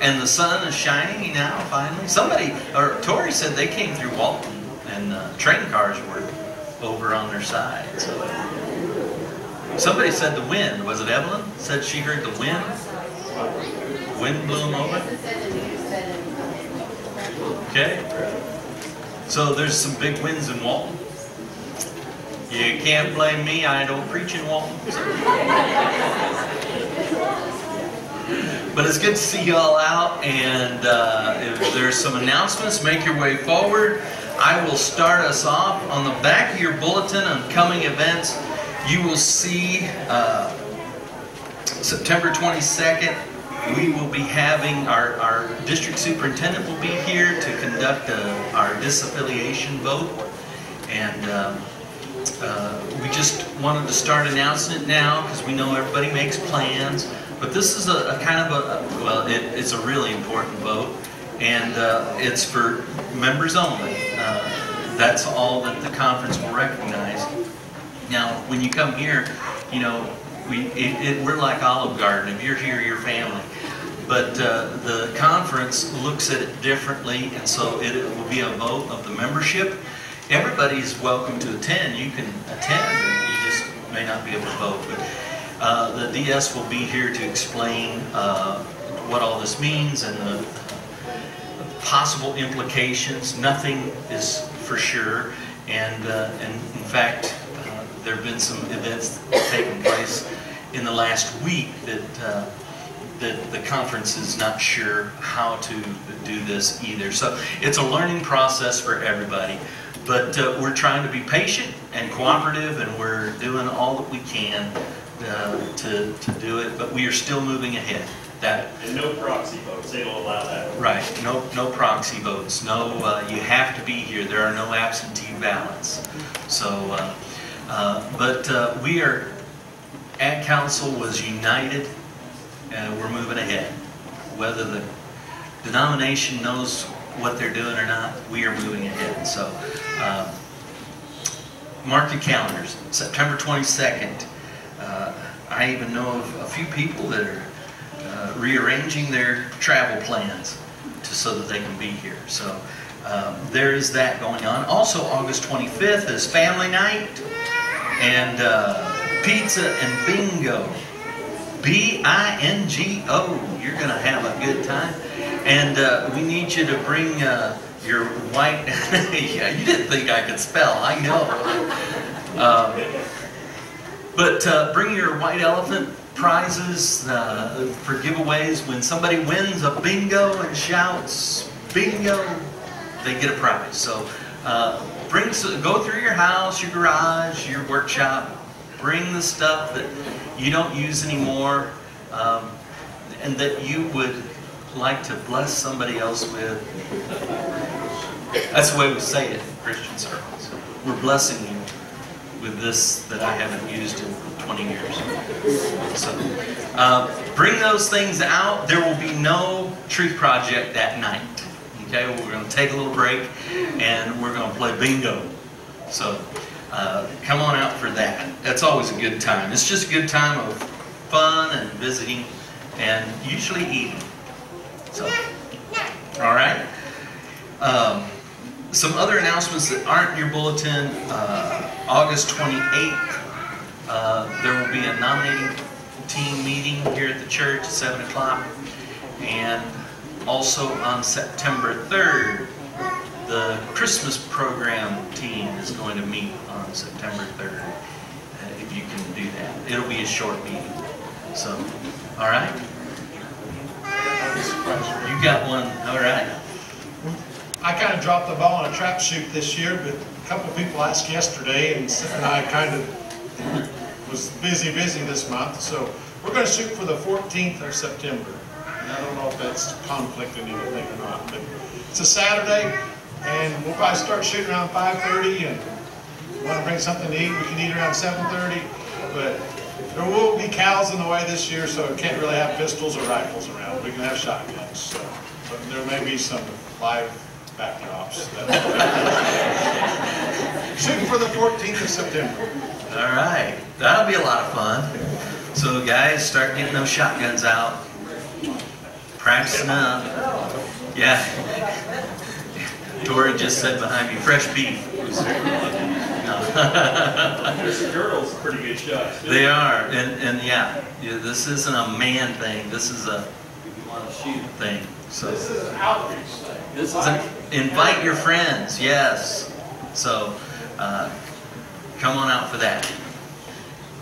And the sun is shining now, finally. Somebody, or Tori said they came through Walton and uh, train cars were over on their side. So, somebody said the wind. Was it Evelyn? Said she heard the wind. Wind blew them over. Okay. So there's some big winds in Walton. You can't blame me, I don't preach in Walton. But it's good to see you all out, and uh, if there's some announcements, make your way forward. I will start us off. On the back of your bulletin on coming events, you will see uh, September 22nd, we will be having, our, our district superintendent will be here to conduct a, our disaffiliation vote. And um, uh, we just wanted to start announcing it now because we know everybody makes plans. But this is a, a kind of a, well, it, it's a really important vote. And uh, it's for members only. Uh, that's all that the conference will recognize. Now, when you come here, you know, we, it, it, we're like Olive Garden. If you're here, you're family. But uh, the conference looks at it differently, and so it, it, will be a vote of the membership. Everybody's welcome to attend. You can attend, you just may not be able to vote. But uh, the DS will be here to explain uh, what all this means and the possible implications. Nothing is for sure, and, uh, and in fact, uh, there have been some events taking place in the last week that uh, that the conference is not sure how to do this either. So it's a learning process for everybody. But uh, we're trying to be patient and cooperative, and we're doing all that we can uh, to, to do it. But we are still moving ahead. That and no proxy votes. They don't allow that. Right. No no proxy votes. No. Uh, you have to be here. There are no absentee ballots. So, uh, uh, but uh, we are at council was united and we're moving ahead. Whether the denomination knows what they're doing or not, we are moving ahead. So, uh, mark your calendars. September 22nd. Uh, I even know of a few people that are uh, rearranging their travel plans to, so that they can be here. So, um, there is that going on. Also, August 25th is family night and uh, pizza and bingo. B-I-N-G-O. You're going to have a good time. And uh, we need you to bring uh, your white... yeah, you didn't think I could spell. I know. Um, but uh, bring your white elephant prizes uh, for giveaways. When somebody wins a bingo and shouts, bingo, they get a prize. So uh, bring, go through your house, your garage, your workshop, bring the stuff that you don't use anymore um, and that you would like to bless somebody else with. That's the way we say it in Christian circles. We're blessing you with this that I haven't used in 20 years. So uh, bring those things out. There will be no Truth Project that night. Okay, we're going to take a little break and we're going to play bingo. So uh, come on out for that. That's always a good time. It's just a good time of fun and visiting and usually eating. So, all right. Um, some other announcements that aren't in your bulletin. Uh, August 28th, uh, there will be a nominating team meeting here at the church at 7 o'clock. And also on September 3rd, the Christmas program team is going to meet on September 3rd, uh, if you can do that. It'll be a short meeting. So, all right? You got one, all right. I kind of dropped the ball on a trap shoot this year, but a couple people asked yesterday, and and I kind of was busy, busy this month, so we're gonna shoot for the 14th of September. And I don't know if that's conflicting anything or not, but it's a Saturday, and we'll probably start shooting around 5:30, and wanna bring something to eat, we can eat around 7:30, but there will be cows in the way this year, so we can't really have pistols or rifles around. We can have shotguns, so, but there may be some live backdrops. Shooting for the 14th of September. All right, that'll be a lot of fun. So guys, start getting those shotguns out, practicing up. Yeah. Tori just said behind me, fresh beef. No. There's girls, pretty good shots. too. They are, and, and yeah, yeah, this isn't a man thing, this is a thing, so. This is an outreach thing. This is an, invite your friends, yes. So, uh, come on out for that.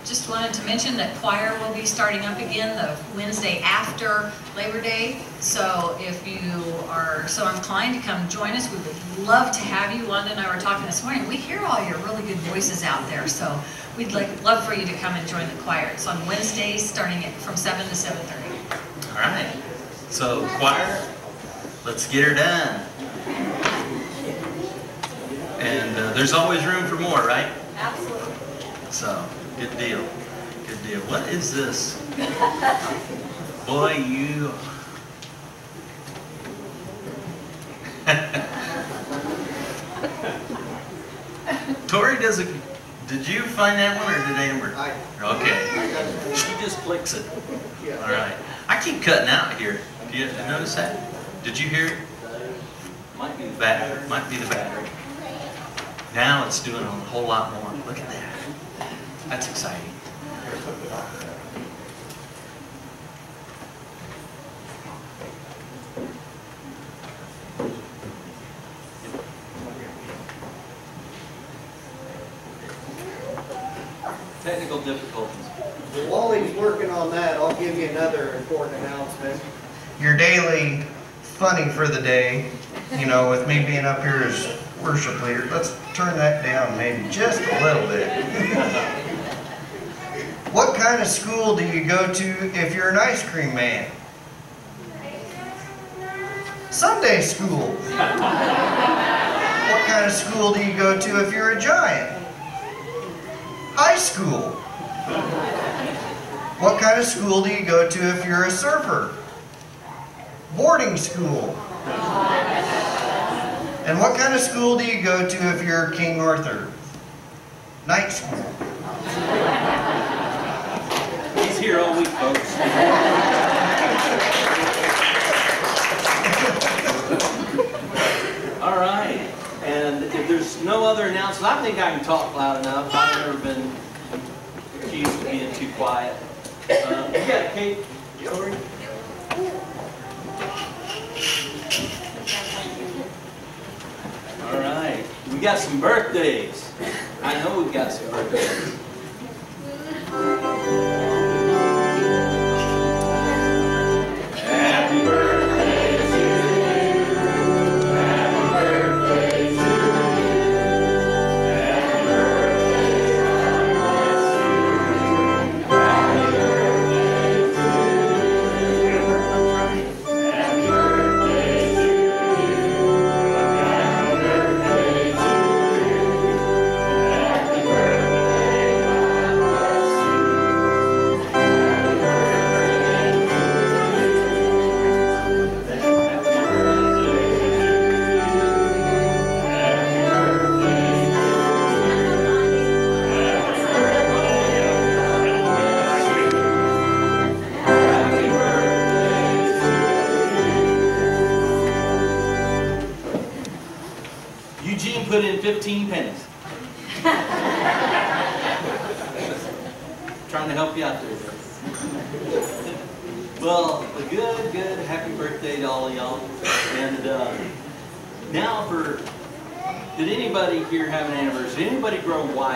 Just wanted to mention that choir will be starting up again the Wednesday after Labor Day. So if you are so inclined to come join us, we would love to have you. Wanda and I were talking this morning. We hear all your really good voices out there. So we'd like, love for you to come and join the choir. It's on Wednesdays, starting at from 7 to 7.30. All right. So, choir, let's get her done. And uh, there's always room for more, right? Absolutely. So, good deal. Good deal. What is this? Boy, you. Tori does a. Did you find that one or did Amber? I, Okay. She just clicks it. yeah. All right. I keep cutting out here. Do you notice that? Did you hear it? Might be the battery. Might be the battery. Now it's doing a whole lot more. Look at that. That's exciting. Technical difficulties. While he's working on that, I'll give you another important announcement. Your daily funny for the day, you know, with me being up here as worship leader, let's turn that down maybe just a little bit. what kind of school do you go to if you're an ice cream man? Sunday school. what kind of school do you go to if you're a giant? High school. What kind of school do you go to if you're a surfer? Boarding school. And what kind of school do you go to if you're King Arthur? Knight school. He's here all week, folks. All right, and if there's no other announcements, I think I can talk loud enough. I've never been accused of being too quiet. Uh, You got a cake? All right, we got some birthdays. I know we've got some birthdays. Happy birthday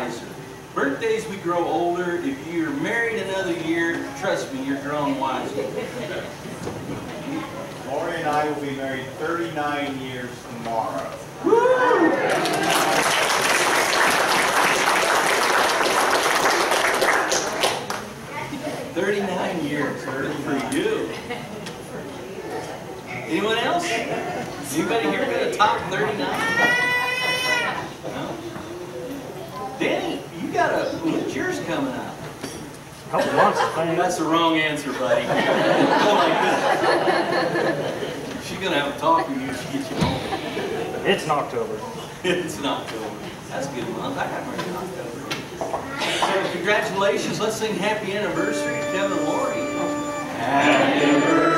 wiser Birthdays, we grow older. If you're married another year, trust me, you're growing wiser. Lori and I will be married 39 years tomorrow. Woo! Thirty-nine years, good for you. Anyone else? Anybody here gonna top thirty-nine? No? Got a, when's yours coming up? Couple months. That's the wrong answer, buddy. This. She's gonna have a talk with you if she gets you home. It's in October. It's not October. That's a good month. I got married in October. So congratulations. Let's sing happy anniversary to Kevin and Lori. All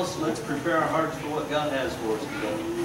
else, let's prepare our hearts for what God has for us today.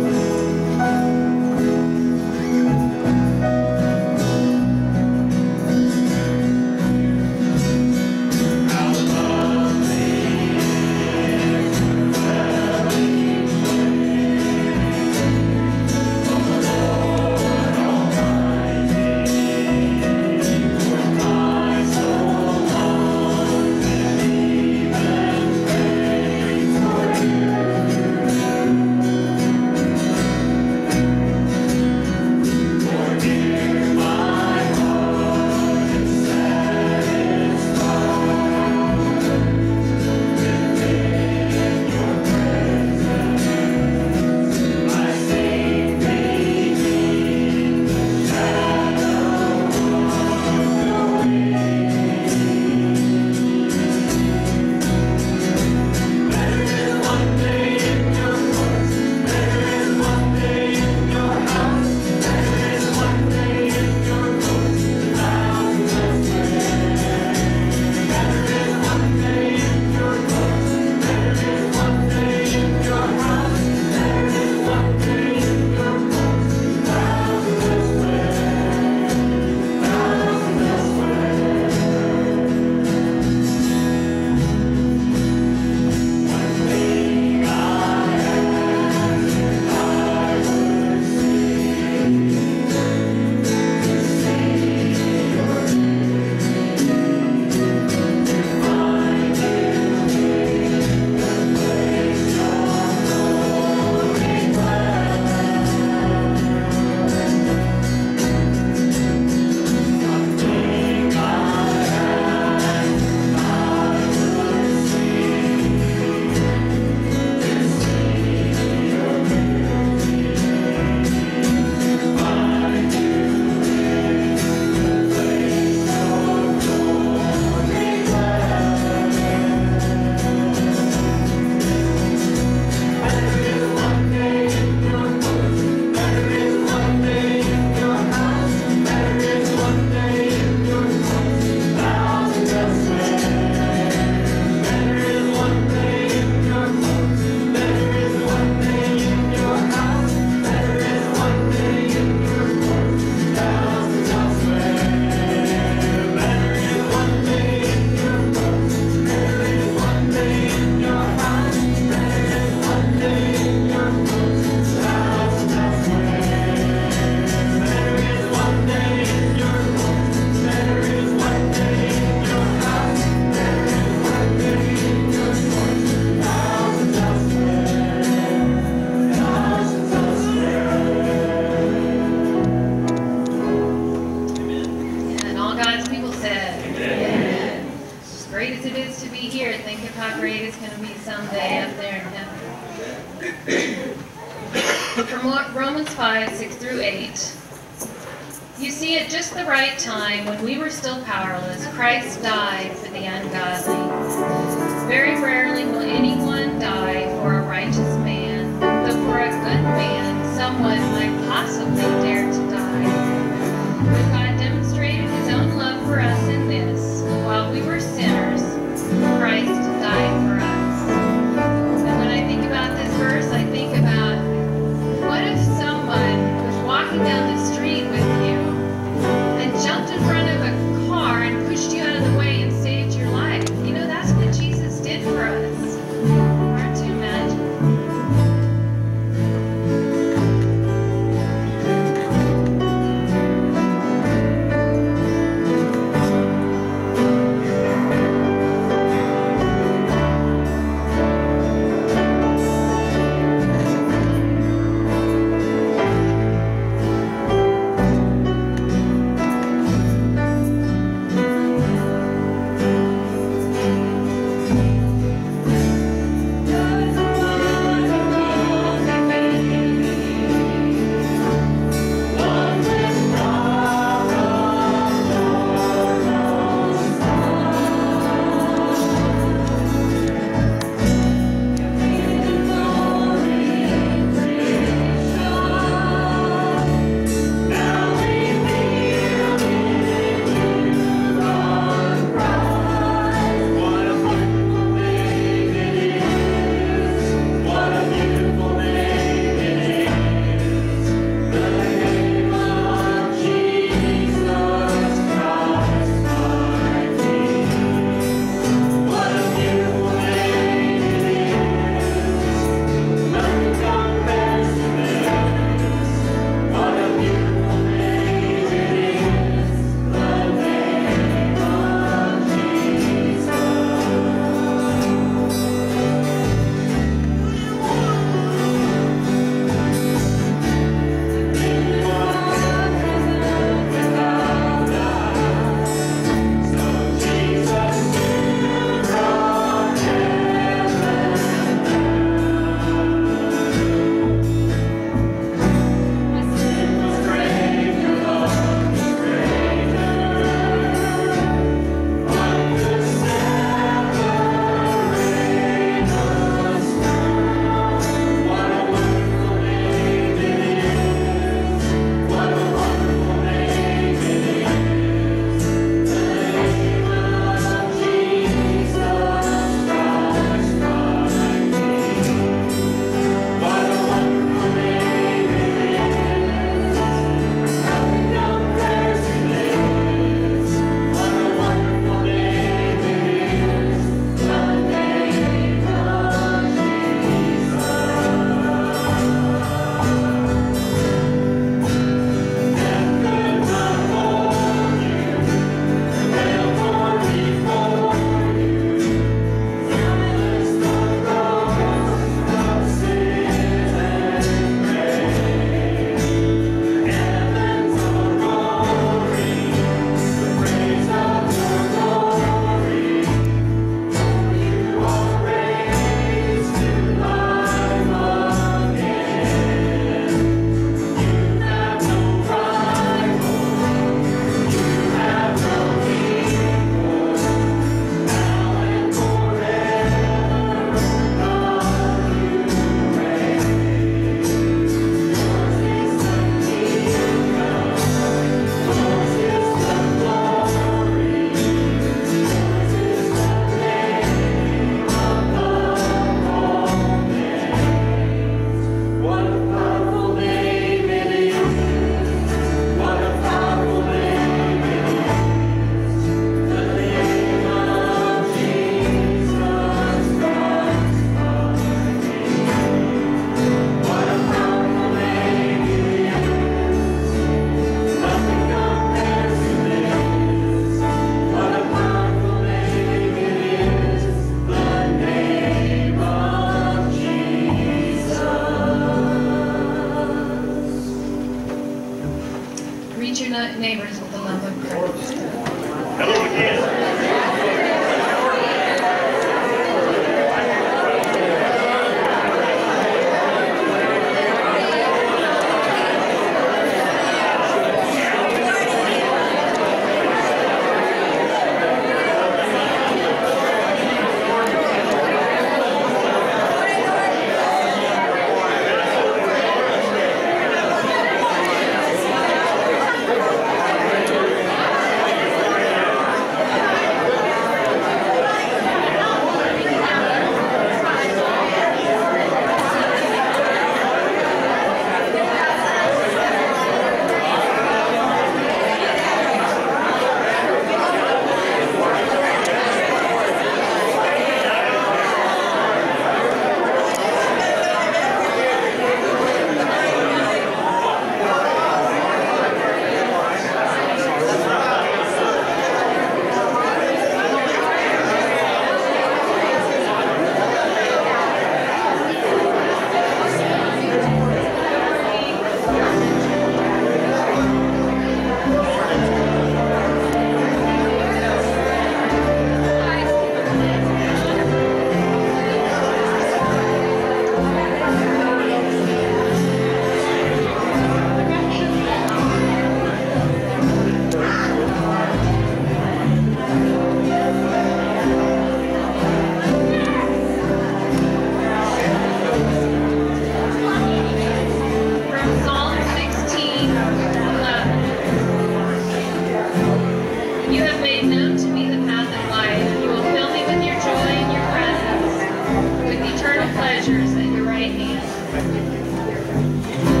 Amen.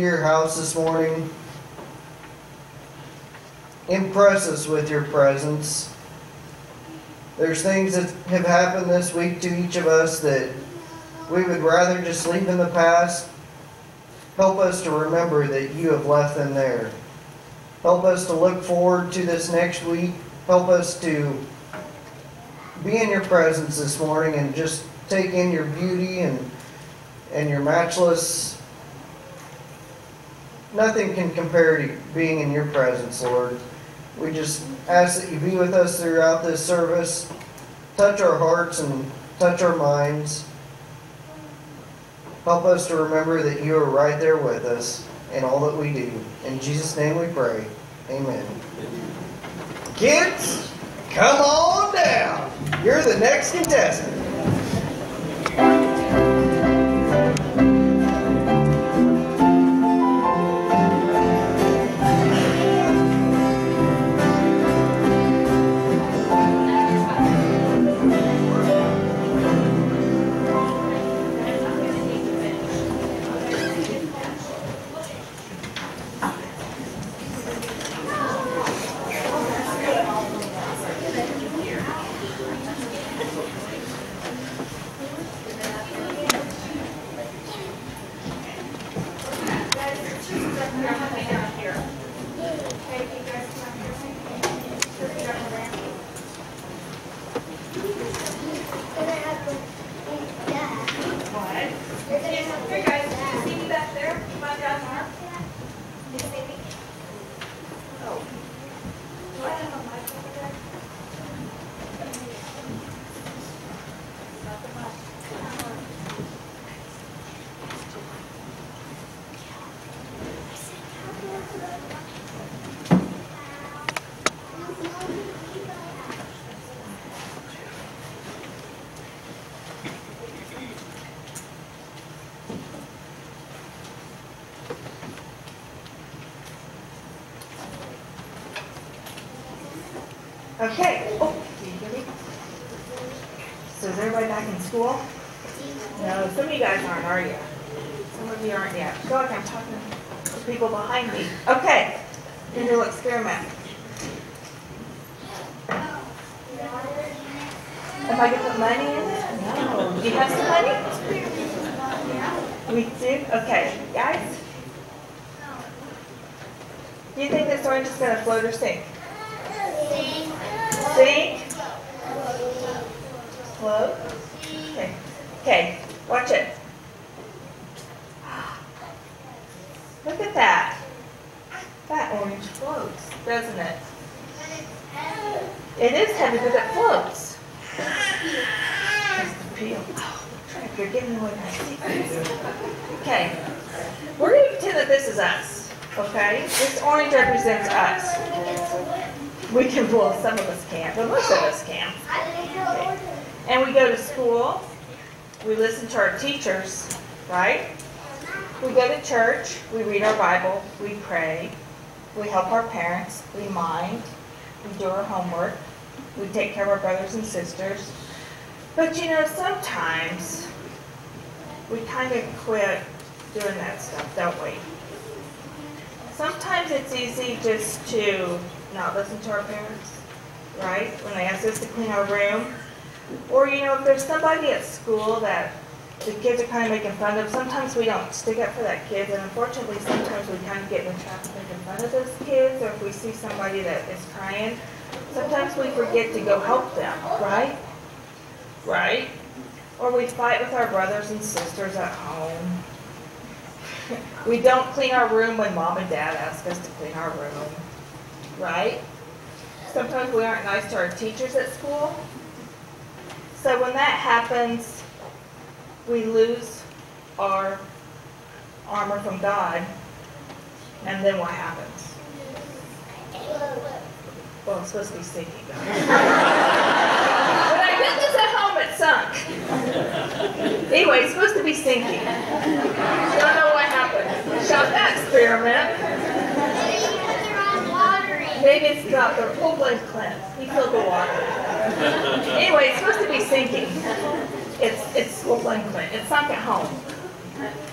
Your house this morning. Impress us with your presence. There's things that have happened this week to each of us that we would rather just leave in the past. Help us to remember that you have left them there. Help us to look forward to this next week. Help us to be in your presence this morning and just take in your beauty and and your matchless nothing can compare to being in your presence, Lord. We just ask that you be with us throughout this service. Touch our hearts and touch our minds. Help us to remember that you are right there with us in all that we do. In Jesus' name we pray. Amen. Kids, come on down. You're the next contestant. School? No, some of you guys aren't, are you? Some of you aren't yet. Feel like I'm talking to people behind me. Okay. Do a little experiment. If I gonna put money in it? No. Do you have some money? We do? Okay, guys? Do you think this orange is gonna float or sink? sink? Sink. Float. Okay. Watch it. Look at that. That orange floats, doesn't it? It is heavy, but it floats. That's the peel. Oh, you're giving away my secrets. Okay. We're going to pretend that this is us. Okay? This orange represents us. We can, well, some of us can't, but most of us can. Okay. And we go to school. We listen to our teachers, right? We go to church. We read our Bible. We pray. We help our parents. We mind. We do our homework. We take care of our brothers and sisters. But you know, sometimes we kind of quit doing that stuff, don't we? Sometimes it's easy just to not listen to our parents, right? When they ask us to clean our room. Or, you know, if there's somebody at school that the kids are kind of making fun of, sometimes we don't stick up for that kid. And unfortunately, sometimes we kind of get in the trap of making fun of those kids. Or if we see somebody that is crying, sometimes we forget to go help them, right? Right? Or we fight with our brothers and sisters at home. We don't clean our room when mom and dad ask us to clean our room, right? Sometimes we aren't nice to our teachers at school. So when that happens, we lose our armor from God. And then what happens? Well, it's supposed to be sinking. when I did this at home, it sunk. Anyway, it's supposed to be sinking. Don't know what happened. Shot that experiment. Maybe it's got the whole place cleansed. He filled the water. Anyway, it's supposed to be sinking. It's, it's, well, Clint, it's sunk at home.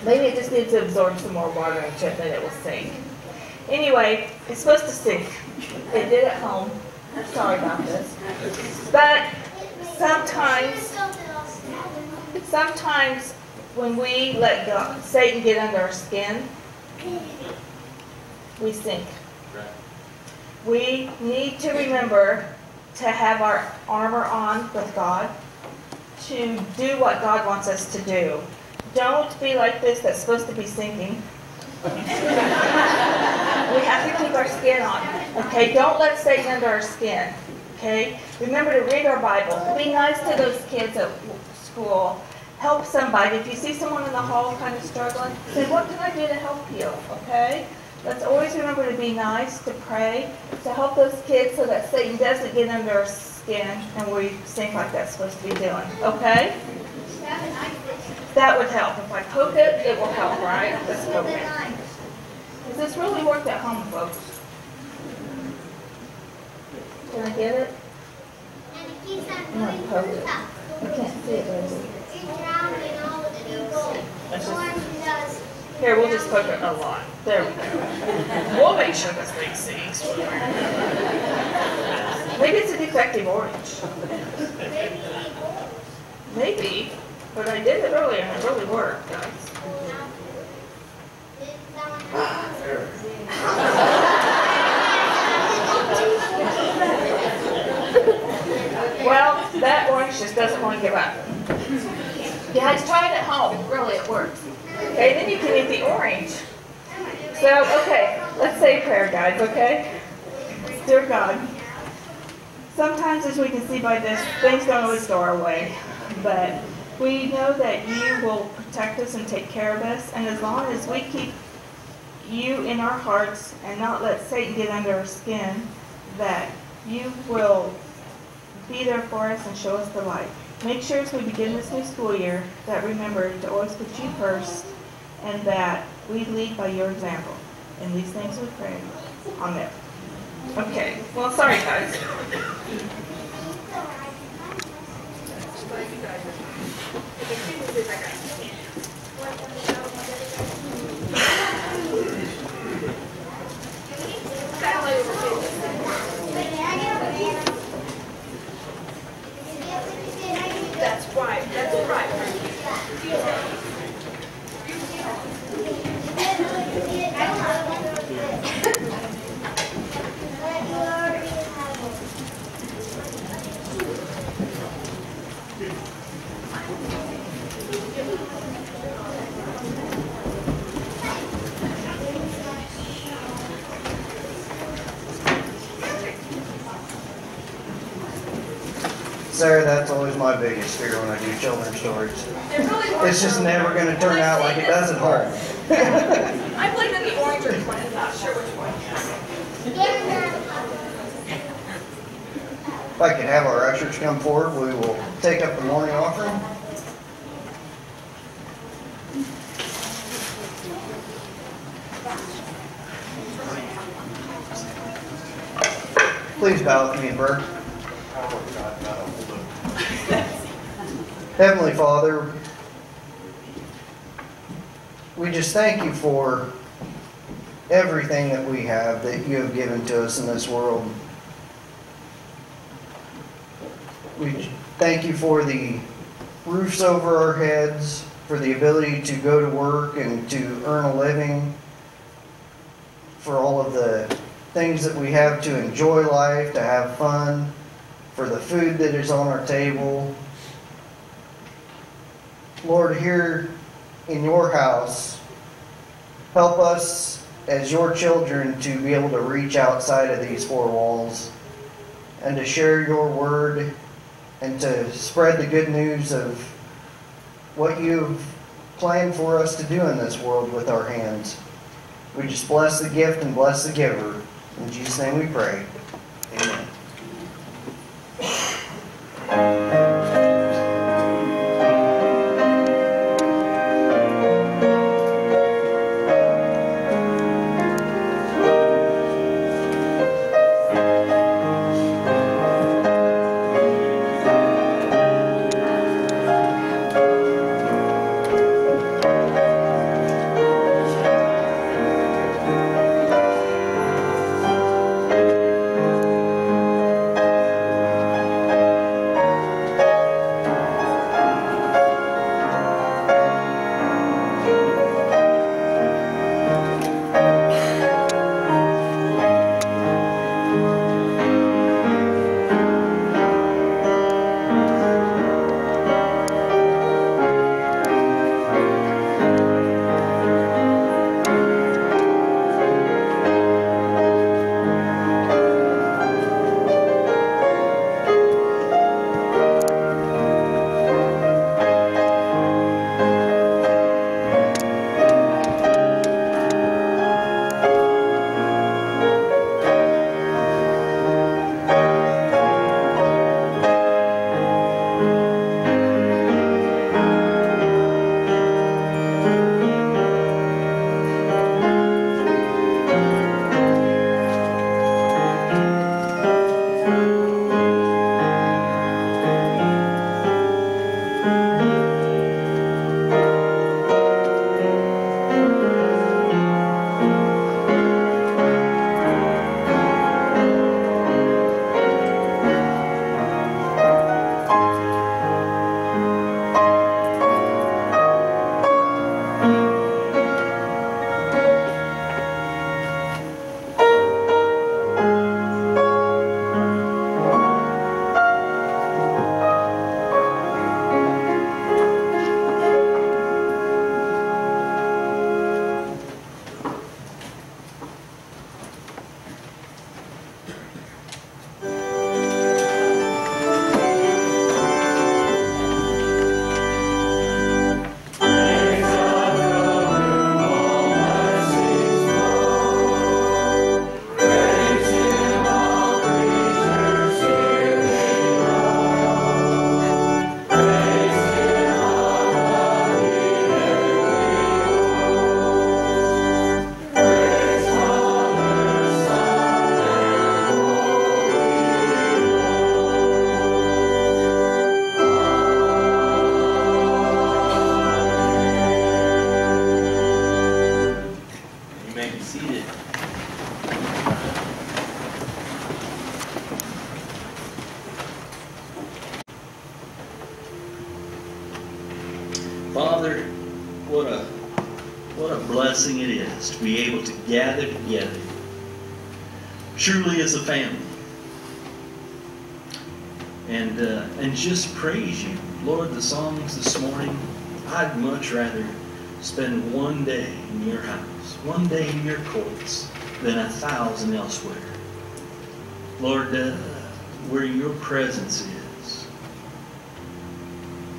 Maybe it just needs to absorb some more water and it, then it will sink. Anyway, it's supposed to sink. It did at home. Sorry about this. But sometimes, sometimes when we let God, Satan get under our skin, we sink. We need to remember to have our armor on with God, to do what God wants us to do. Don't be like this that's supposed to be sinking. we have to keep our skin on. Okay, don't let Satan under our skin. Okay, remember to read our Bible. Be nice to those kids at school. Help somebody. If you see someone in the hall kind of struggling, say, "What can I do to help you?" Okay. Let's always remember to be nice, to pray, to help those kids so that Satan doesn't get under our skin and we think like that's supposed to be doing. Okay? That would help. If I poke it, it will help, right? Let's poke it. Does this really work at home, folks? Can I get it? I'm gonna poke it. I can't see it, Rosie. Let's just- Here, we'll just poke it a lot. There we go. We'll make sure this thing sinks. Maybe it's a defective orange. Maybe, but I did it earlier and it really worked, guys. Well, that orange just doesn't want to give up. Guys try it at home, really, it works. Okay, then you can eat the orange. So, okay, let's say prayer, guys, okay? Dear God, sometimes as we can see by this, things don't always go our way, but we know that you will protect us and take care of us, and as long as we keep you in our hearts and not let Satan get under our skin, that you will be there for us and show us the light. Make sure as we begin this new school year that remember to always put you first and that we lead by your example. In these things we pray. Amen. Okay, well, sorry guys. That's right, that's right. Sarah, that's my biggest fear when I do children's stories. It's just never gonna turn out like it does at home. I'm blaming the orange one, I'm not sure which one. If I could have our ushers come forward, we will take up the morning offering. Please bow with me in prayer. Heavenly Father, we just thank you for everything that we have that you have given to us in this world. We thank you for the roofs over our heads, for the ability to go to work and to earn a living, for all of the things that we have to enjoy life, to have fun, for the food that is on our table. Lord, here in your house, help us as your children to be able to reach outside of these four walls and to share your word and to spread the good news of what you've planned for us to do in this world with our hands. We just bless the gift and bless the giver. In Jesus' name we pray. Amen. Lord, uh, where your presence is,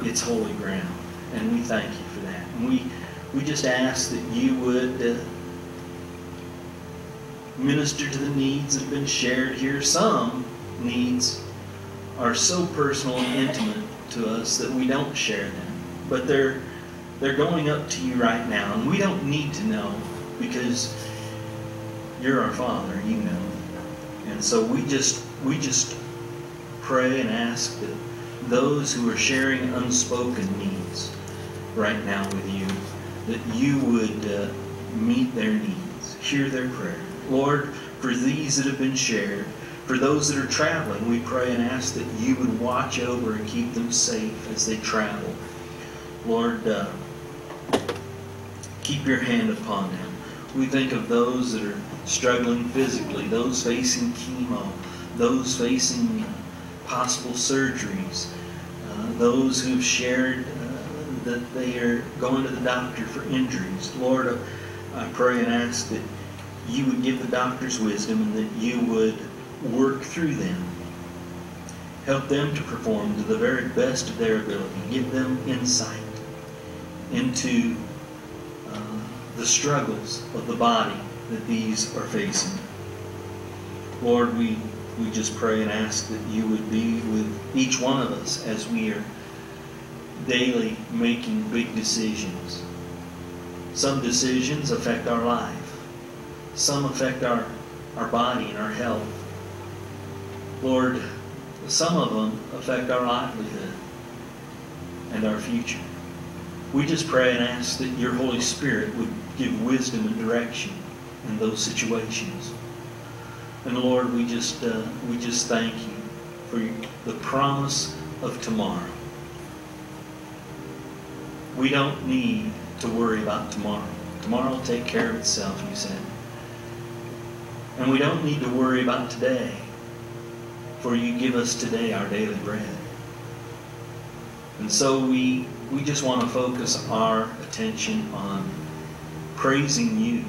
it's holy ground, and we thank you for that. And we we just ask that you would uh, minister to the needs that have been shared here. Some needs are so personal and intimate to us that we don't share them, but they're they're going up to you right now, and we don't need to know because you're our Father. You know, and so we just we just pray and ask that those who are sharing unspoken needs right now with you that you would uh, meet their needs, hear their prayer. Lord, for these that have been shared, for those that are traveling, we pray and ask that you would watch over and keep them safe as they travel. Lord, uh, keep your hand upon them. We think of those that are struggling physically, those facing chemo, those facing uh, possible surgeries, uh, those who've shared that they are going to the doctor for injuries. Lord, I pray and ask that you would give the doctors wisdom and that you would work through them. Help them to perform to the very best of their ability. Give them insight into uh, the struggles of the body that these are facing. Lord, we, we just pray and ask that you would be with each one of us as we are daily making big decisions. Some decisions affect our life. Some affect our, our body and our health. Lord, some of them affect our livelihood and our future. We just pray and ask that your Holy Spirit would give wisdom and direction in those situations. And Lord, we just uh, we just thank you for the promise of tomorrow. We don't need to worry about tomorrow. Tomorrow will take care of itself, you said. And we don't need to worry about today, for you give us today our daily bread. And so we, we just want to focus our attention on praising you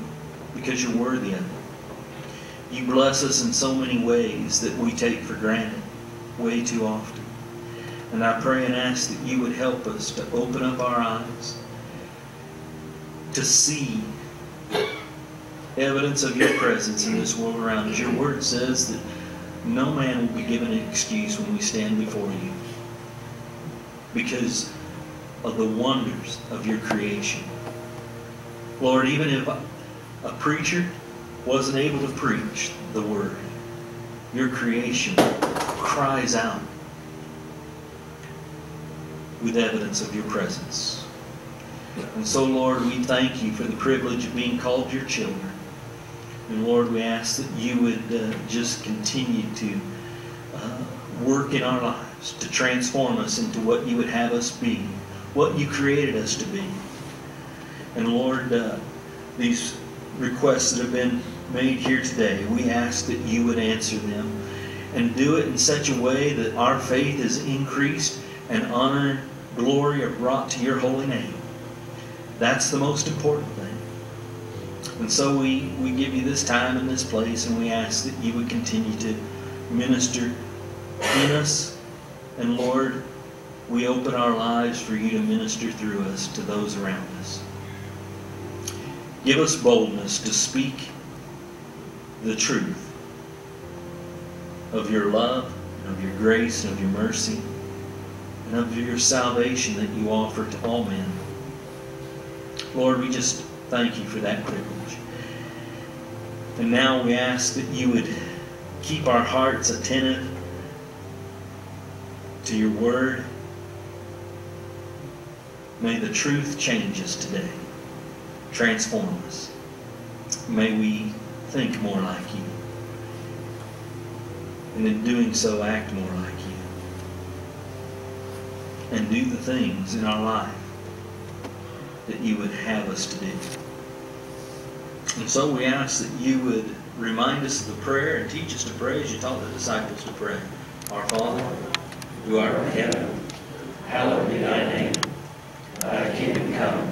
because you're worthy of it. You bless us in so many ways that we take for granted way too often. And I pray and ask that you would help us to open up our eyes to see evidence of your presence in this world around us. Your word says that no man will be given an excuse when we stand before you because of the wonders of your creation. Lord, even if a preacher wasn't able to preach the word, your creation cries out with evidence of your presence. And so, Lord, we thank you for the privilege of being called your children. And Lord, we ask that you would uh, just continue to uh, work in our lives, to transform us into what you would have us be, what you created us to be. And Lord, uh, these requests that have been made here today, we ask that you would answer them and do it in such a way that our faith is increased and honor and glory are brought to your holy name. That's the most important thing. And so we, we give you this time and this place, and we ask that you would continue to minister in us. And Lord, we open our lives for you to minister through us to those around us. Give us boldness to speak the truth of your love, of your grace, and of your mercy and of your salvation that you offer to all men. Lord, we just thank you for that privilege. And now we ask that you would keep our hearts attentive to your word. May the truth change us today, transform us. May we think more like you. And in doing so, act more like you and do the things in our life that you would have us to do. And so we ask that you would remind us of the prayer and teach us to pray as you taught the disciples to pray. Our Father, who art in heaven, hallowed be thy name. Thy kingdom come,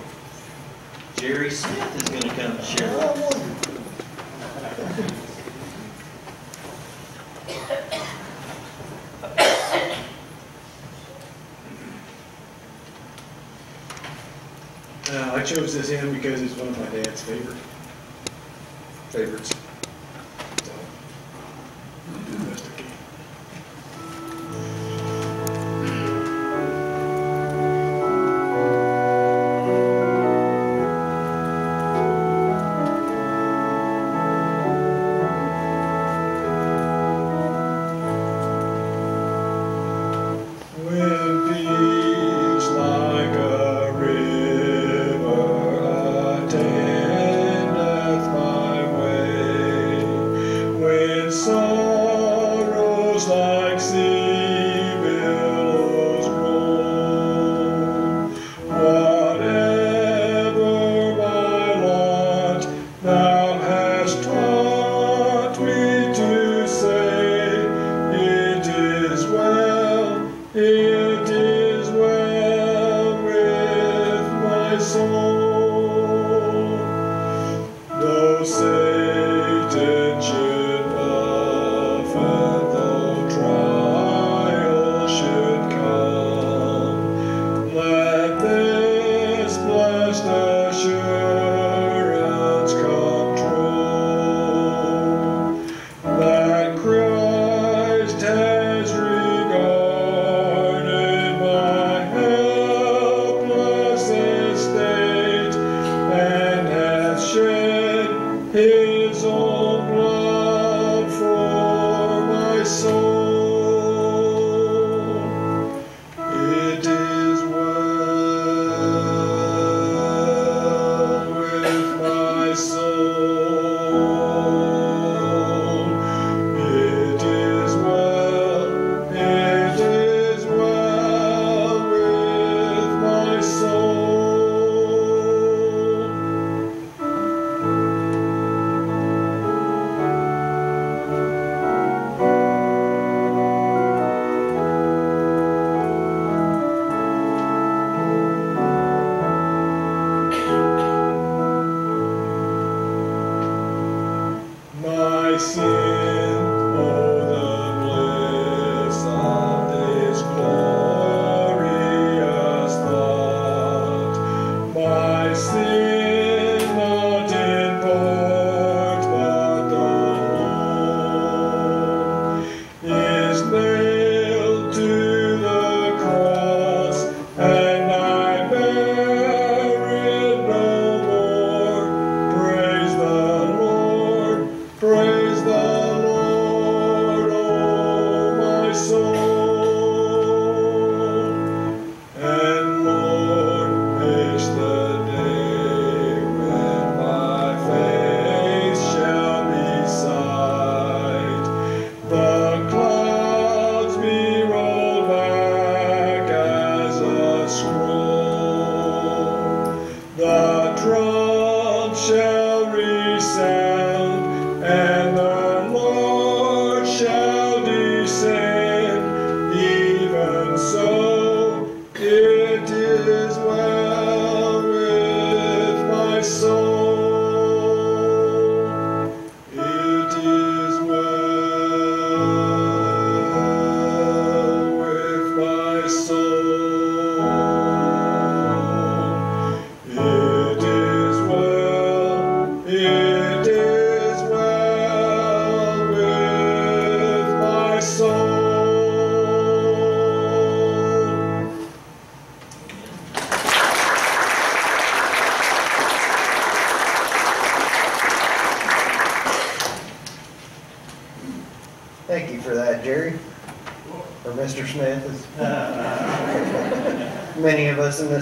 Smith is going to come and share. Uh, I chose this hymn because it's one of my dad's favorite favorites.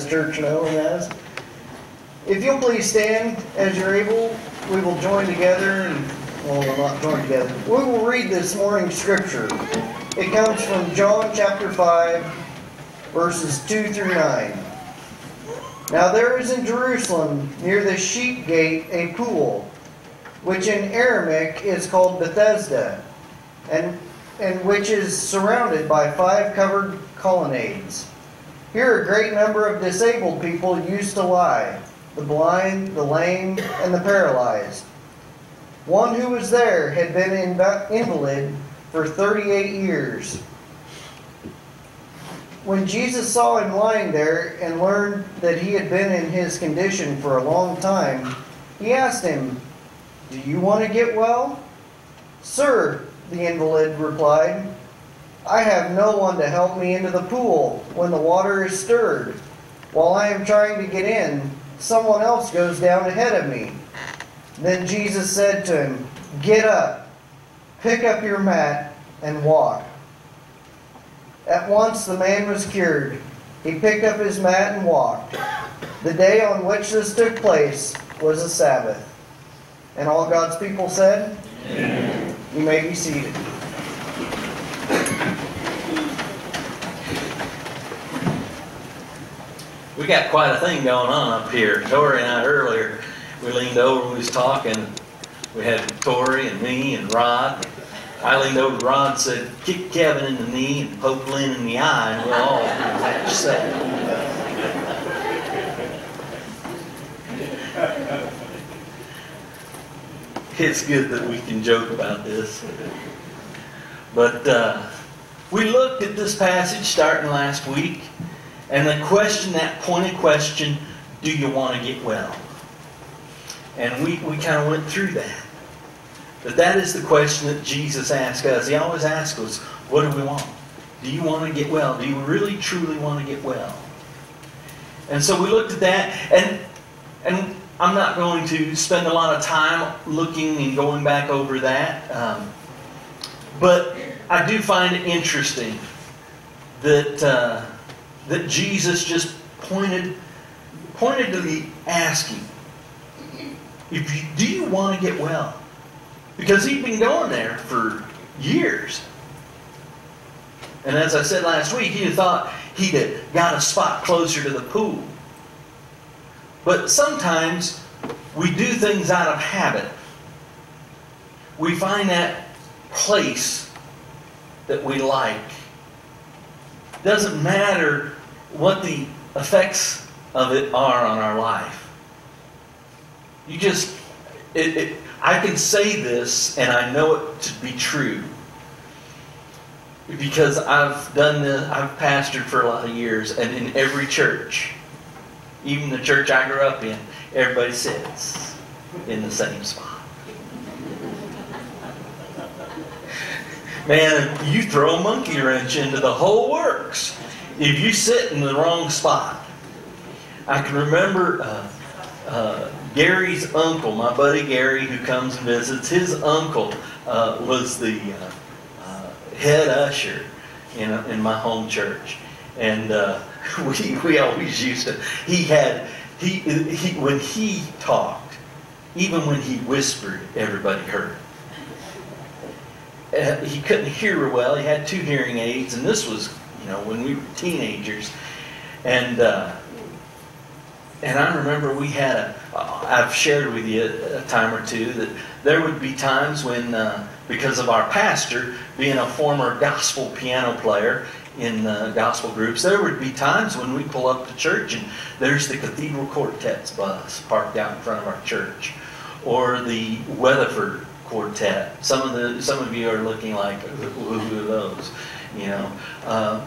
Church as. If you'll please stand as you're able, we will join together and, well, we'll not join together. We will read this morning's scripture. It comes from John chapter 5, verses 2 through 9. Now there is in Jerusalem, near the sheep gate, a pool, which in Aramaic is called Bethesda, and, and which is surrounded by five covered colonnades. Here a great number of disabled people used to lie the blind, the lame, and the paralyzed. One who was there had been inv- invalid for 38 years. When Jesus saw him lying there and learned that he had been in his condition for a long time, he asked him, Do you want to get well? Sir, the invalid replied, I have no one to help me into the pool when the water is stirred. While I am trying to get in, someone else goes down ahead of me. Then Jesus said to him, Get up, pick up your mat, and walk. At once the man was cured. He picked up his mat and walked. The day on which this took place was a Sabbath. And all God's people said, Amen. You may be seated. We got quite a thing going on up here. Tori and I earlier, we leaned over and we was talking. We had Tori and me and Rod. I leaned over to Rod and said, kick Kevin in the knee and poke Lynn in the eye, and we'll all set. It's good that we can joke about this. But uh, we looked at this passage starting last week, and the question, that pointed question, do you want to get well? And we, we kind of went through that. But that is the question that Jesus asked us. He always asks us, what do we want? Do you want to get well? Do you really, truly want to get well? And so we looked at that, and, and I'm not going to spend a lot of time looking and going back over that. Um, but I do find it interesting that, uh, that Jesus just pointed, pointedly asking, if you, do you want to get well? Because he'd been going there for years. And as I said last week, he thought he'd have got a spot closer to the pool. But sometimes we do things out of habit. We find that place that we like. Doesn't matter what the effects of it are on our life. You just, it, it, I can say this and I know it to be true because I've done this, I've pastored for a lot of years, and in every church, even the church I grew up in, everybody sits in the same spot. Man, you throw a monkey wrench into the whole works if you sit in the wrong spot. I can remember uh, uh, Gary's uncle, my buddy Gary, who comes and visits. His uncle uh, was the uh, uh, head usher in, in my home church, and uh, we we always used to. He had he, he when he talked, even when he whispered, everybody heard. He couldn't hear well. He had two hearing aids, and this was, know, when we were teenagers, and uh, and I remember we had a. I've shared with you a, time or two that there would be times when, uh, because of our pastor being a former gospel piano player in uh, gospel groups, there would be times when we pull up to church and there's the Cathedral Quartet's bus parked out in front of our church, or the Weatherford Quartet. Some of the some of you are looking like, who are those? You know. Um,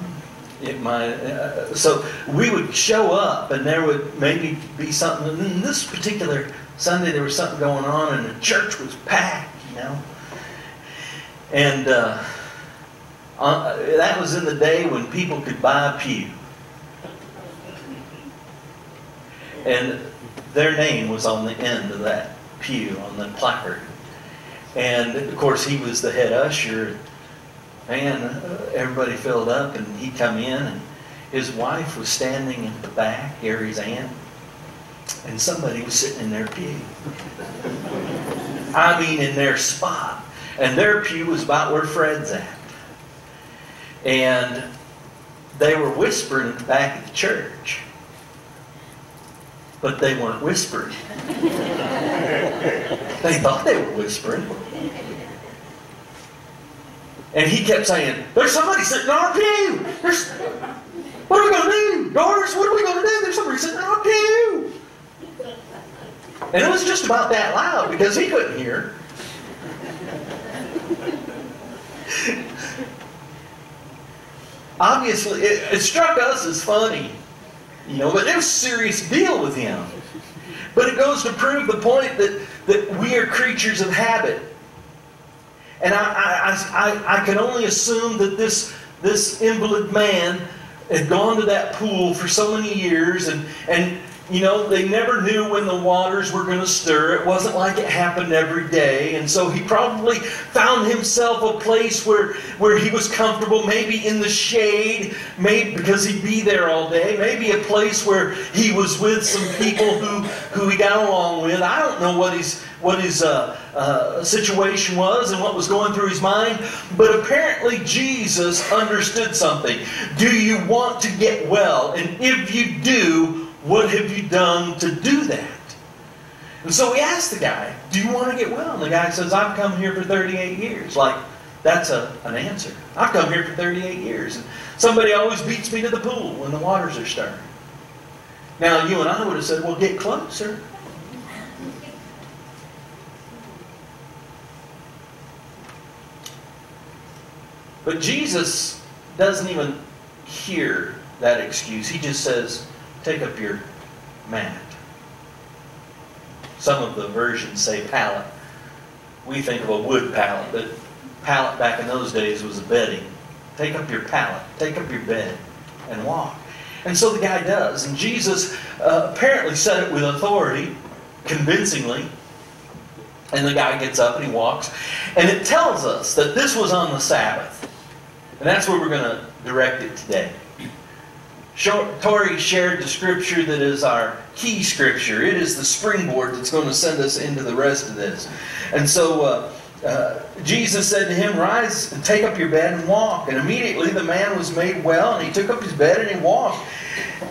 it might, uh, so we would show up and there would maybe be something. And this particular Sunday, there was something going on and the church was packed, you know. And uh, uh, that was in the day when people could buy a pew. And their name was on the end of that pew, on the placard. And of course, he was the head usher. Man, uh, everybody filled up, and he come in, and his wife was standing in the back, Gary's aunt, and somebody was sitting in their pew. I mean, in their spot. And their pew was about where Fred's at. And they were whispering at the back of the church. But they weren't whispering. they thought they were whispering. And he kept saying, There's somebody sitting on our pew. There's, what are we going to do? Doris, what are we going to do? There's somebody sitting on our pew. And it was just about that loud because he couldn't hear. Obviously, it, it struck us as funny, you know, but it was a serious deal with him. But it goes to prove the point that, that we are creatures of habit. And I, I, I, I can only assume that this, this invalid man had gone to that pool for so many years and, and you know, they never knew when the waters were going to stir. It wasn't like it happened every day. And so he probably found himself a place where, where he was comfortable, maybe in the shade, maybe because he'd be there all day, maybe a place where he was with some people who, who he got along with. I don't know what his, what his uh, uh, situation was and what was going through his mind, but apparently Jesus understood something. Do you want to get well? And if you do, what have you done to do that? And so we asked the guy, Do you want to get well? And the guy says, I've come here for 38 years. Like, that's a, an answer. I've come here for 38 years. And somebody always beats me to the pool when the waters are stirring. Now, you and I would have said, Well, get closer. But Jesus doesn't even hear that excuse. He just says, take up your mat. Some of the versions say pallet. We think of a wood pallet, but pallet back in those days was a bedding. Take up your pallet, take up your bed, and walk. And so the guy does. And Jesus uh, apparently said it with authority, convincingly. And the guy gets up and he walks. And it tells us that this was on the Sabbath. And that's where we're going to direct it today. Tori shared the scripture that is our key scripture. It is the springboard that's going to send us into the rest of this. And so uh, uh, Jesus said to him, Rise and take up your bed and walk. And immediately the man was made well, and he took up his bed and he walked.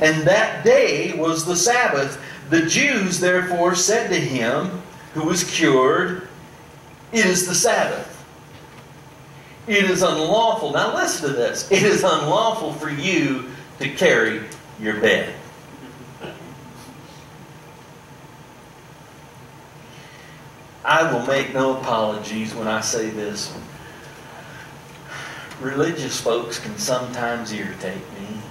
And that day was the Sabbath. The Jews therefore said to him, who was cured, It is the Sabbath. It is unlawful. Now listen to this. It is unlawful for you to carry your bed. I will make no apologies when I say this. Religious folks can sometimes irritate me.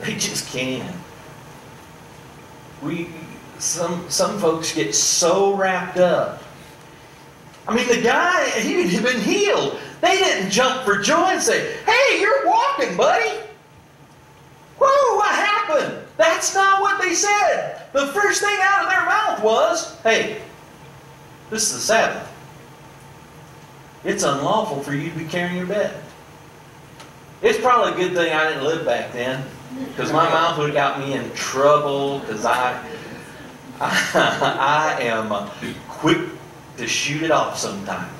They just can. We some some folks get so wrapped up. I mean, the guy he had been healed. They didn't jump for joy and say, Hey, you're walking, buddy. Whoa, what happened? That's not what they said. The first thing out of their mouth was, Hey, this is the Sabbath. It's unlawful for you to be carrying your bed. It's probably a good thing I didn't live back then, because my mouth would have got me in trouble, because I, I, I am quick to shoot it off sometimes.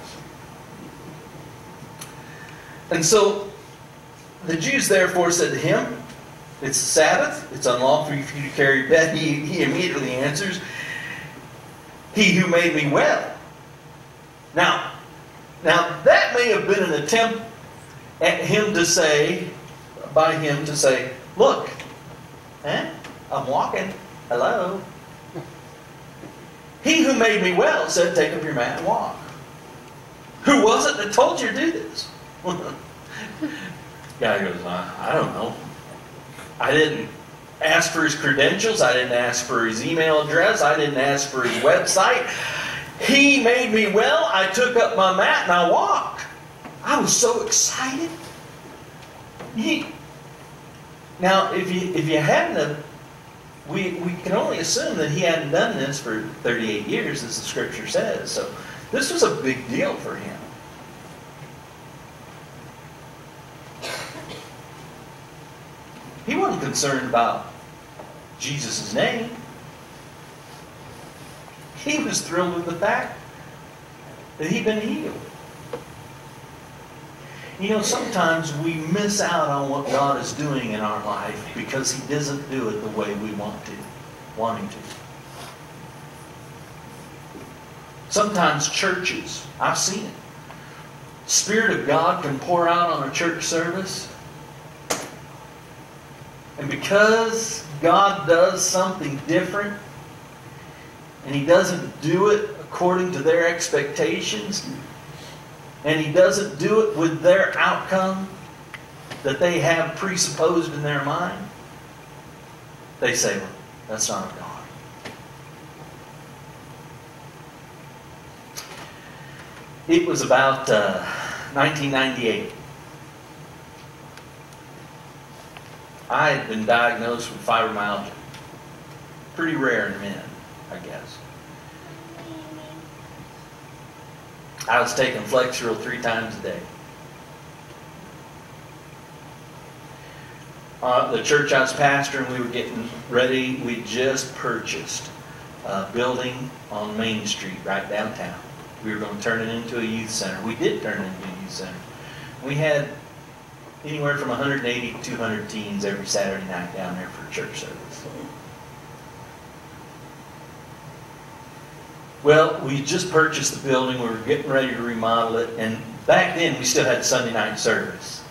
And so the Jews therefore said to him, It's the Sabbath, it's unlawful for you to carry bed. He, he immediately answers, He who made me well. Now, now that may have been an attempt at him to say, by him to say, Look, eh? I'm walking. Hello. He who made me well said, Take up your mat and walk. Who was it that told you to do this? Guy goes, I, I don't know. I didn't ask for his credentials. I didn't ask for his email address. I didn't ask for his website. He made me well. I took up my mat and I walked. I was so excited. He, now, if you if you hadn't have, we we can only assume that he hadn't done this for 38 years, as the scripture says. So This was a big deal for him. He wasn't concerned about Jesus' name. He was thrilled with the fact that he'd been healed. You know, sometimes we miss out on what God is doing in our life because He doesn't do it the way we want to, wanting to. Sometimes churches, I've seen it. Spirit of God can pour out on a church service. And because God does something different, and He doesn't do it according to their expectations, and He doesn't do it with their outcome that they have presupposed in their mind, they say, well, that's not God. It was about uh, 1998. I had been diagnosed with fibromyalgia. Pretty rare in men, I guess. I was taking Flexeril three times a day. Uh, the church I was pastoring, we were getting ready. We just purchased a building on Main Street, right downtown. We were going to turn it into a youth center. We did turn it into a youth center. We had anywhere from 180 to 200 teens every Saturday night down there for church service. Well, we just purchased the building. We were getting ready to remodel it, and back then we still had Sunday night service.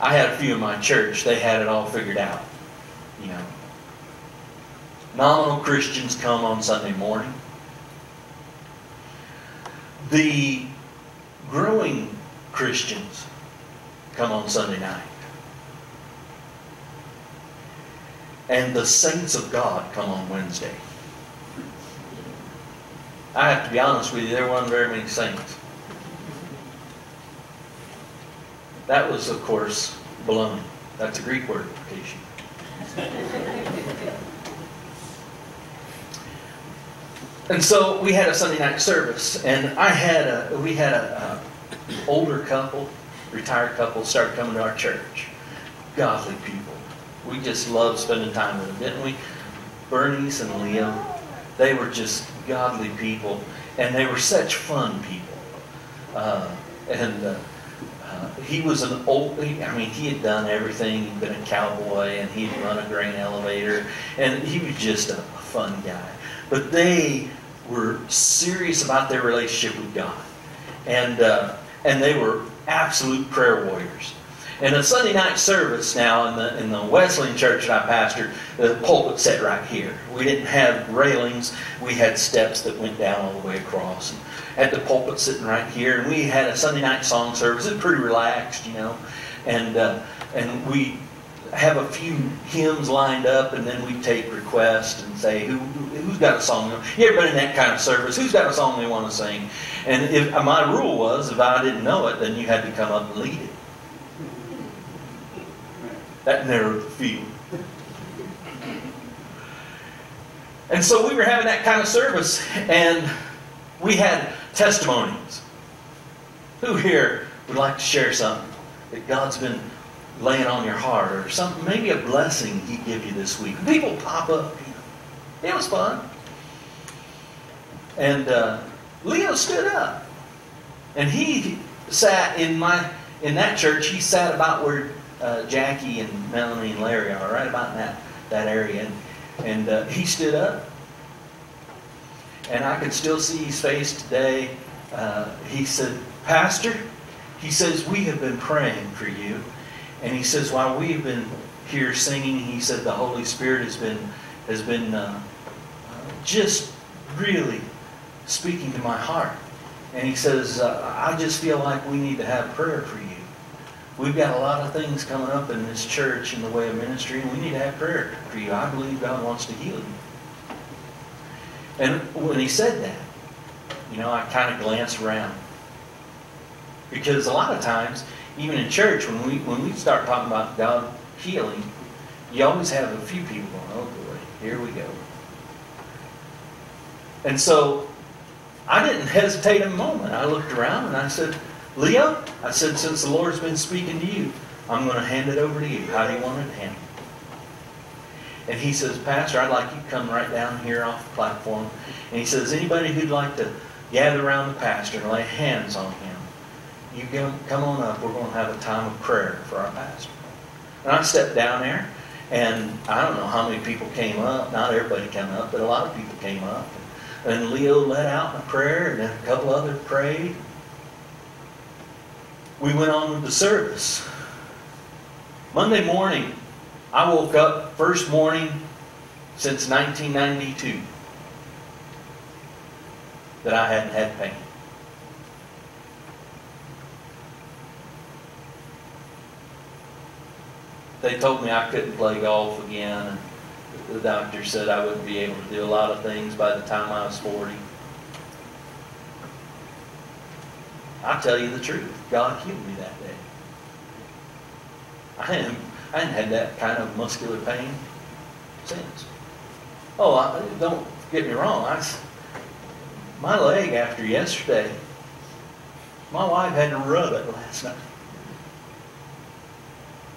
I had a few in my church. They had it all figured out. You know, nominal Christians come on Sunday morning. The growing Christians come on Sunday night. And the saints of God come on Wednesday. I have to be honest with you, there weren't very many saints. That was, of course, baloney. That's a Greek word, in case you. And so we had a Sunday night service, and I had a we had a, a older couple, retired couple, started coming to our church. Godly people. We just loved spending time with them, didn't we? Bernice and Leo, they were just godly people, and they were such fun people. Uh, and uh, uh, he was an old, I mean, he had done everything. He'd been a cowboy, and he'd run a grain elevator, and he was just a, a fun guy. But they were serious about their relationship with God, and uh, and they were absolute prayer warriors. And a Sunday night service now in the in the Wesleyan church that I pastored, the pulpit sat right here. We didn't have railings; we had steps that went down all the way across. And had the pulpit sitting right here, and we had a Sunday night song service. It was pretty relaxed, you know, and uh, and we have a few hymns lined up, and then we take requests and say who who's got a song. You ever been in that kind of service? Who's got a song they want to sing? And if uh, my rule was, if I didn't know it, then you had to come up and lead it. That narrowed the field. And so we were having that kind of service, and we had testimonies. Who here would like to share something that God's been laying on your heart, or something, maybe a blessing He give you this week? People pop up. It was fun. And uh, Leo stood up, and he sat in my in that church. He sat about where uh, Jackie and Melanie and Larry are, right about that that area, and, and uh, he stood up and I can still see his face today. Uh, he said, Pastor, he says, we have been praying for you. And he says, while we've been here singing, he said, the Holy Spirit has been, has been uh, just really speaking to my heart. And he says, uh, I just feel like we need to have prayer for you. We've got a lot of things coming up in this church in the way of ministry, and we need to have prayer for you. I believe God wants to heal you. And when he said that, you know, I kind of glanced around. Because a lot of times, even in church, when we when we start talking about God healing, you always have a few people going, oh boy, here we go. And so I didn't hesitate a moment. I looked around and I said, Leo, I said, since the Lord's been speaking to you, I'm going to hand it over to you. How do you want it handled? And he says, Pastor, I'd like you to come right down here off the platform. And he says, anybody who'd like to gather around the pastor and lay hands on him, you come, on up. We're going to have a time of prayer for our pastor. And I stepped down there, and I don't know how many people came up. Not everybody came up, but a lot of people came up. And Leo led out in a prayer, and then a couple others prayed. We went on with the service. Monday morning, I woke up first morning since 1992 that I hadn't had pain. They told me I couldn't play golf again, and the doctor said I wouldn't be able to do a lot of things by the time I was 40. I'll tell you the truth. God healed me that day. I hadn't, I hadn't had that kind of muscular pain since. Oh, I, don't get me wrong. I, my leg after yesterday, my wife had to rub it last night.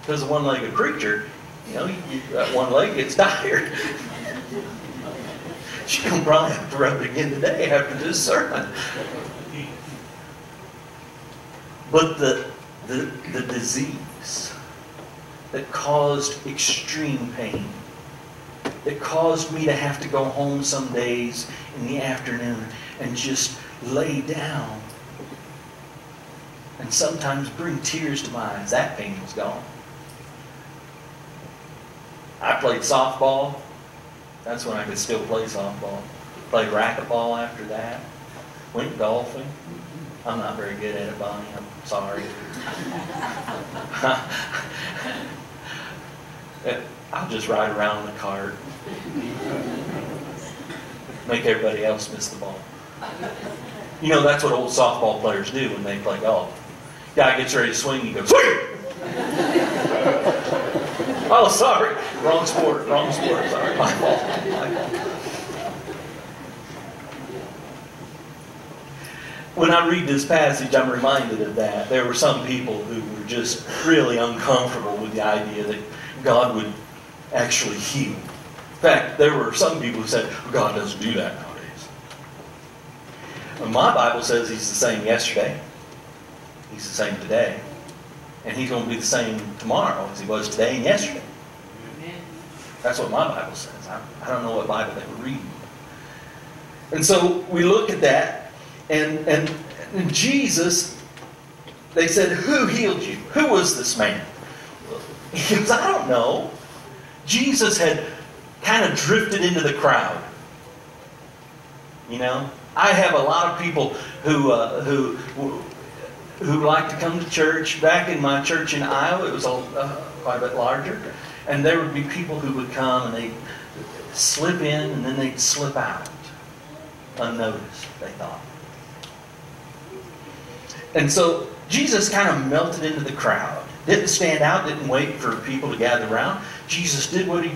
Because the one-legged creature, you know, you, that one leg gets tired. she gonna probably have to rub it again today after this sermon. But the, the, the disease that caused extreme pain, that caused me to have to go home some days in the afternoon and just lay down and sometimes bring tears to my eyes, that pain was gone. I played softball. That's when I could still play softball. Played racquetball after that. Went golfing. I'm not very good at it, Bonnie. I'm sorry. I'll just ride around in the cart. Make everybody else miss the ball. You know, that's what old softball players do when they play golf. Guy gets ready to swing, he goes, swing! oh, sorry. Wrong sport, wrong sport. Sorry, my fault. When I read this passage, I'm reminded of that. There were some people who were just really uncomfortable with the idea that God would actually heal. In fact, there were some people who said, God doesn't do that nowadays. My Bible says He's the same yesterday, He's the same today, and He's going to be the same tomorrow as He was today and yesterday. That's what my Bible says. I, I don't know what Bible they were reading. And so we look at that, and, and, and Jesus, they said, Who healed you? Who was this man? He goes, I don't know. Jesus had kind of drifted into the crowd. You know, I have a lot of people who uh, who who like to come to church. Back in my church in Iowa, it was a, uh, quite a bit larger, and there would be people who would come and they'd slip in and then they'd slip out unnoticed. They thought, and so Jesus kind of melted into the crowd. Didn't stand out. Didn't wait for people to gather around. Jesus did what he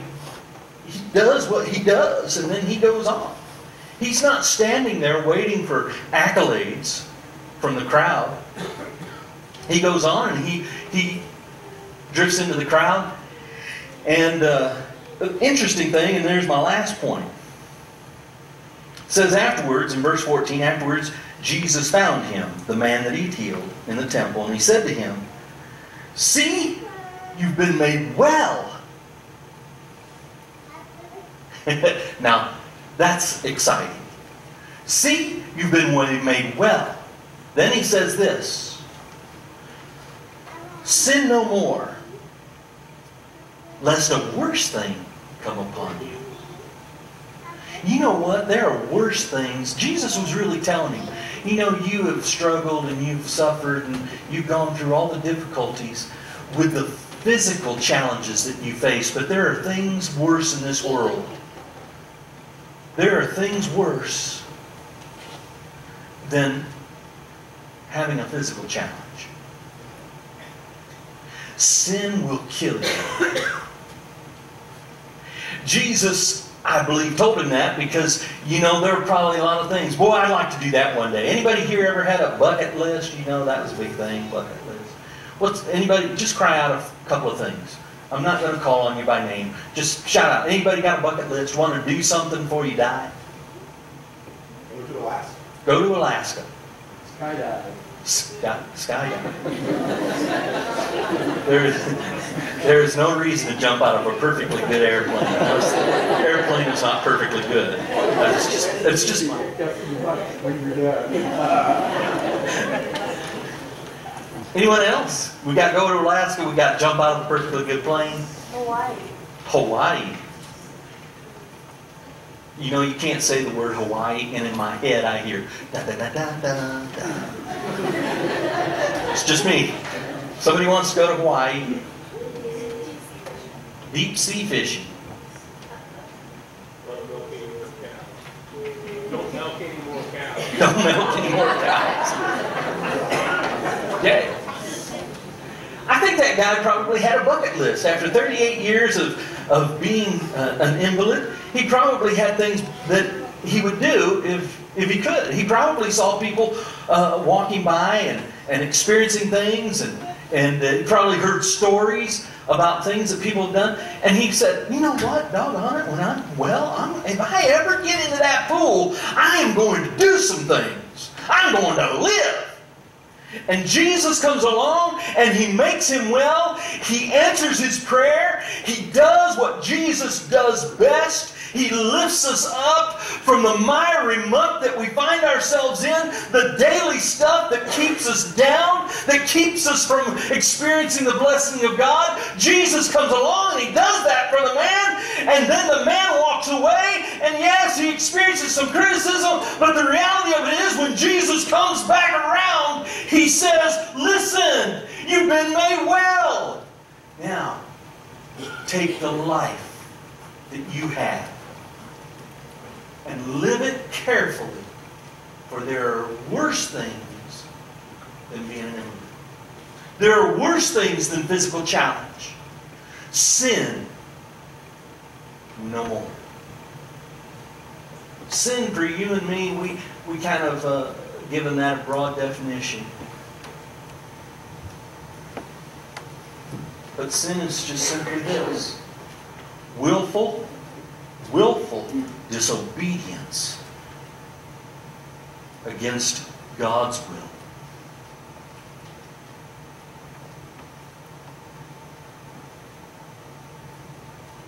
he does what he does, and then he goes on. He's not standing there waiting for accolades from the crowd. He goes on and he, he drifts into the crowd. And uh, the interesting thing, and there's my last point. It says afterwards, in verse 14, afterwards, Jesus found him, the man that he'd healed, in the temple, and he said to him, See, you've been made well. now, that's exciting. See, you've been made well. Then he says this Sin no more, lest a worse thing come upon you. You know what? There are worse things. Jesus was really telling him, you know, you have struggled and you've suffered and you've gone through all the difficulties with the physical challenges that you face, but there are things worse in this world. There are things worse than having a physical challenge. Sin will kill you. Jesus I believe told him that because, you know, there were probably a lot of things. Boy, I'd like to do that one day. Anybody here ever had a bucket list? You know, that was a big thing, bucket list. What's, anybody, just cry out a couple of things. I'm not gonna call on you by name. Just shout out. Anybody got a bucket list, want to do something before you die? Go to Alaska. Go to Alaska. Skydive. Sky. There is, there is no reason to jump out of a perfectly good airplane. The airplane is not perfectly good. That's just, that's just my. Anyone else? We got to go to Alaska. We got to jump out of a perfectly good plane. Hawaii. Hawaii. You know, you can't say the word Hawaii, and in my head I hear da da da da da da. It's just me. Somebody wants to go to Hawaii. Deep sea fishing. Don't milk any more cows. Don't milk any more cows. Okay. I think that guy probably had a bucket list. After 38 years of, of being uh, an invalid, he probably had things that he would do if, if he could. He probably saw people uh, walking by and, and experiencing things, and, and uh, he probably heard stories about things that people have done. And he said, You know what, doggone it, when I'm well, I'm, if I ever get into that pool, I am going to do some things. I'm going to live. And Jesus comes along and he makes him well. He answers his prayer. He does what Jesus does best. He lifts us up from the miry muck that we find ourselves in, the daily stuff that keeps us down, that keeps us from experiencing the blessing of God. Jesus comes along and he does that for the man, and then the man walks away, and yes, he experiences some criticism, but the reality of it is when Jesus comes back around, he says, Listen, you've been made well. Now, take the life that you have and live it carefully, for there are worse things than being an invalid. There are worse things than physical challenge. Sin, no more. Sin for you and me, we, we kind of uh, given that a broad definition. But sin is just simply this willful, willful disobedience against God's will.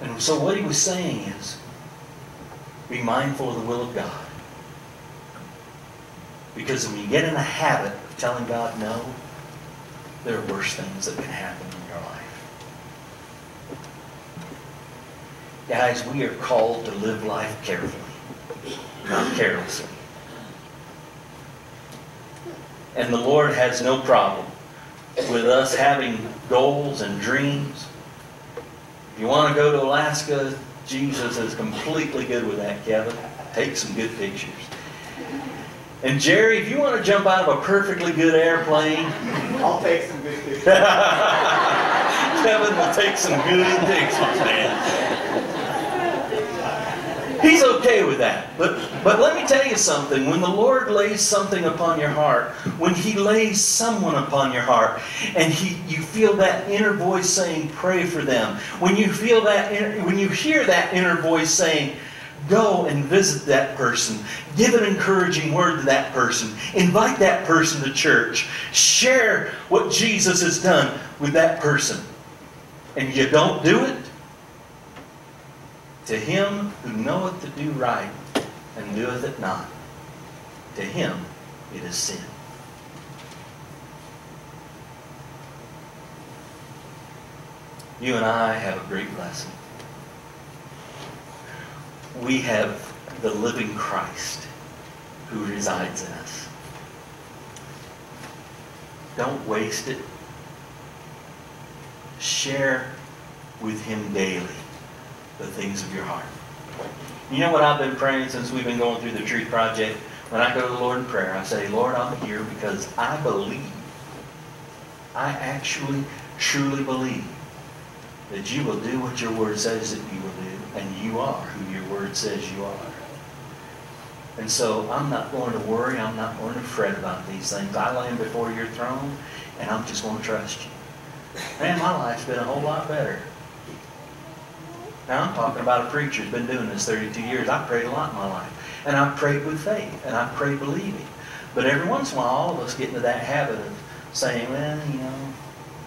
And so what he was saying is be mindful of the will of God. Because when you get in the habit of telling God no, there are worse things that can happen in your life. Guys, we are called to live life carefully, not carelessly. And the Lord has no problem with us having goals and dreams. If you want to go to Alaska, Jesus is completely good with that, Kevin. Take some good pictures. And Jerry, if you want to jump out of a perfectly good airplane, I'll take some good pictures. Kevin will take some good pictures, man. He's okay with that. But but let me tell you something. When the Lord lays something upon your heart, when He lays someone upon your heart, and He you feel that inner voice saying, "Pray for them." When you feel that, inner- when you hear that inner voice saying, Go and visit that person. Give an encouraging word to that person. Invite that person to church. Share what Jesus has done with that person. And you don't do it, to him who knoweth to do right and doeth it not, to him it is sin. You and I have a great blessing. We have the living Christ who resides in us. Don't waste it. Share with him daily the things of your heart. You know what I've been praying since we've been going through the Truth Project? When I go to the Lord in prayer, I say, Lord, I'm here because I believe, I actually, truly believe that you will do what your word says that you will do, And you are who your word says you are. And so I'm not going to worry. I'm not going to fret about these things. I land before your throne, and I'm just going to trust you. Man, my life's been a whole lot better. Now I'm talking about a preacher who's been doing this 32 years. I've prayed a lot in my life. And I've prayed with faith, and I've prayed believing. But every once in a while, all of us get into that habit of saying, well, you know,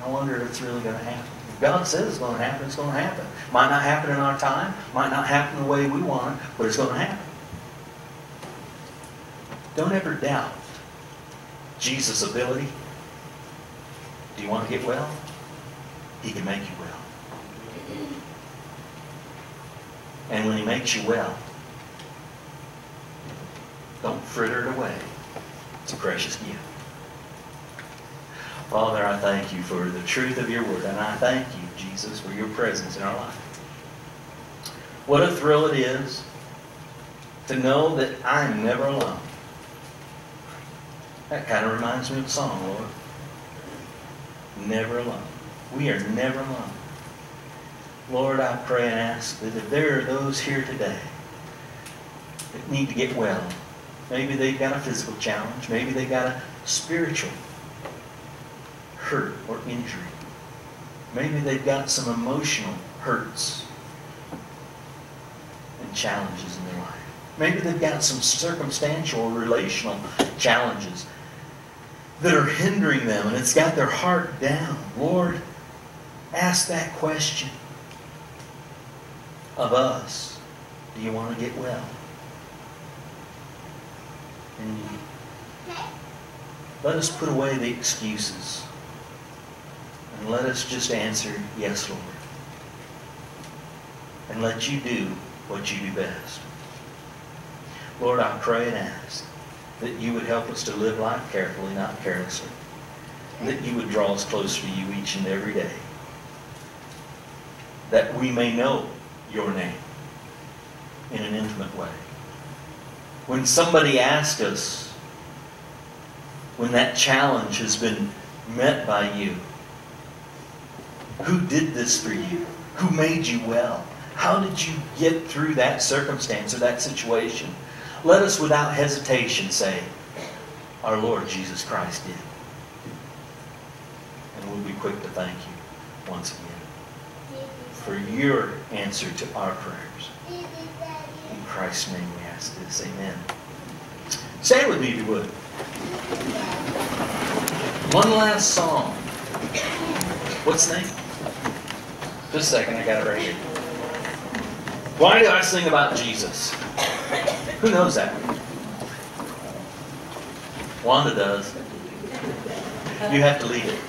I wonder if it's really going to happen. If God says it's going to happen, it's going to happen. Might not happen in our time, might not happen the way we want it, but it's going to happen. Don't ever doubt Jesus' ability. Do you want to get well? He can make you well. And when he makes you well, don't fritter it away. It's a precious gift. Father, I thank you for the truth of your word, and I thank you, Jesus, for your presence in our life. What a thrill it is to know that I'm never alone. That kind of reminds me of the song, Lord. Never alone. We are never alone. Lord, I pray and ask that if there are those here today that need to get well, maybe they've got a physical challenge, maybe they've got a spiritual hurt or injury, maybe they've got some emotional hurts and challenges in their life. Maybe they've got some circumstantial or relational challenges that are hindering them and it's got their heart down. Lord, ask that question of us. Do you want to get well? And let us put away the excuses and let us just answer, yes, Lord. And let you do what you do best. Lord, I pray and ask that you would help us to live life carefully, not carelessly. That you would draw us closer to you each and every day. That we may know your name in an intimate way. When somebody asks us, when that challenge has been met by you, who did this for you? Who made you well? How did you get through that circumstance or that situation? Let us without hesitation say, Our Lord Jesus Christ did. And we'll be quick to thank you once again for your answer to our prayers. In Christ's name we ask this. Amen. Stand with me if you would. One last song. What's the name? Just a second, I got it right here. Why do I sing about Jesus? Who knows that? Wanda does. You have to lead it.